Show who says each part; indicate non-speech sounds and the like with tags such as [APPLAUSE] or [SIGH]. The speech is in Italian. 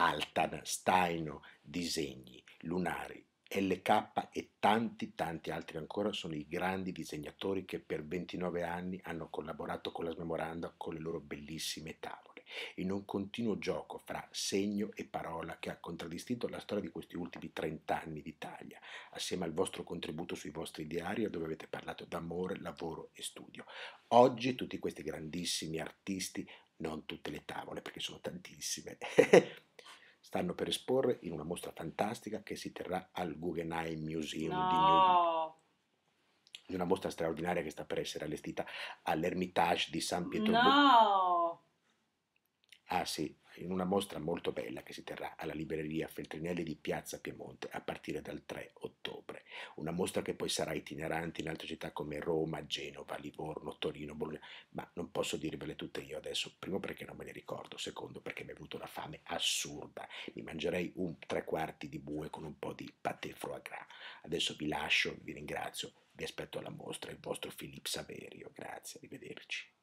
Speaker 1: Altan, Staino, disegni, lunari, LK e tanti tanti altri ancora sono i grandi disegnatori che per 29 anni hanno collaborato con la Smemoranda con le loro bellissime tavole in un continuo gioco fra segno e parola che ha contraddistinto la storia di questi ultimi 30 anni d'Italia, assieme al vostro contributo sui vostri diari dove avete parlato d'amore, lavoro e studio. Oggi tutti questi grandissimi artisti, non tutte le tavole perché sono tantissime, [LAUGHS] stanno per esporre in una mostra fantastica che si terrà al Guggenheim Museum no. di New York. In una mostra straordinaria che sta per essere allestita all'Ermitage di San Pietroburgo.
Speaker 2: No.
Speaker 1: Ah sì, in una mostra molto bella che si terrà alla libreria Feltrinelli di Piazza Piemonte a partire dal 3 ottobre. Una mostra che poi sarà itinerante in altre città come Roma, Genova, Livorno, Torino, Bologna, ma non posso dirvele tutte io adesso, primo perché non me le ricordo, secondo perché mi è venuta una fame assurda. Mi mangerei un tre quarti di bue con un po' di pâté foie gras. Adesso vi lascio, vi ringrazio, vi aspetto alla mostra, il vostro Filippo Saverio. Grazie, arrivederci.